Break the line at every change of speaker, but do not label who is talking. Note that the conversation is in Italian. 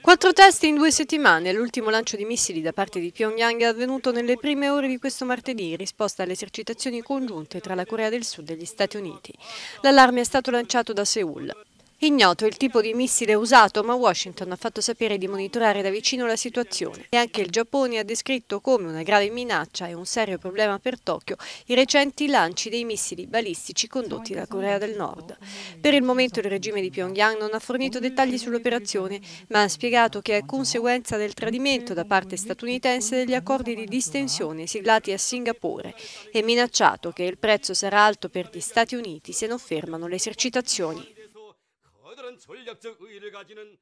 Quattro test in due settimane. L'ultimo lancio di missili da parte di Pyongyang è avvenuto nelle prime ore di questo martedì in risposta alle esercitazioni congiunte tra la Corea del Sud e gli Stati Uniti. L'allarme è stato lanciato da Seoul. Ignoto il tipo di missile usato, ma Washington ha fatto sapere di monitorare da vicino la situazione e anche il Giappone ha descritto come una grave minaccia e un serio problema per Tokyo i recenti lanci dei missili balistici condotti dalla Corea del Nord. Per il momento il regime di Pyongyang non ha fornito dettagli sull'operazione, ma ha spiegato che è conseguenza del tradimento da parte statunitense degli accordi di distensione siglati a Singapore e minacciato che il prezzo sarà alto per gli Stati Uniti se non fermano le esercitazioni. 전략적 의의를 가지는